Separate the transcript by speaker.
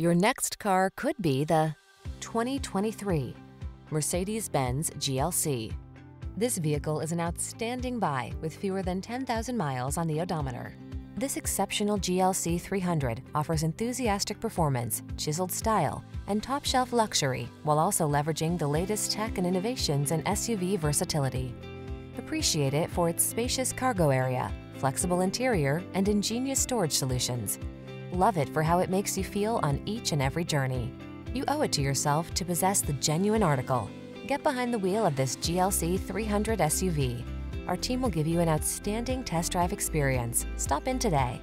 Speaker 1: Your next car could be the 2023 Mercedes-Benz GLC. This vehicle is an outstanding buy with fewer than 10,000 miles on the odometer. This exceptional GLC 300 offers enthusiastic performance, chiseled style, and top-shelf luxury while also leveraging the latest tech and innovations in SUV versatility. Appreciate it for its spacious cargo area, flexible interior, and ingenious storage solutions. Love it for how it makes you feel on each and every journey. You owe it to yourself to possess the genuine article. Get behind the wheel of this GLC 300 SUV. Our team will give you an outstanding test drive experience. Stop in today.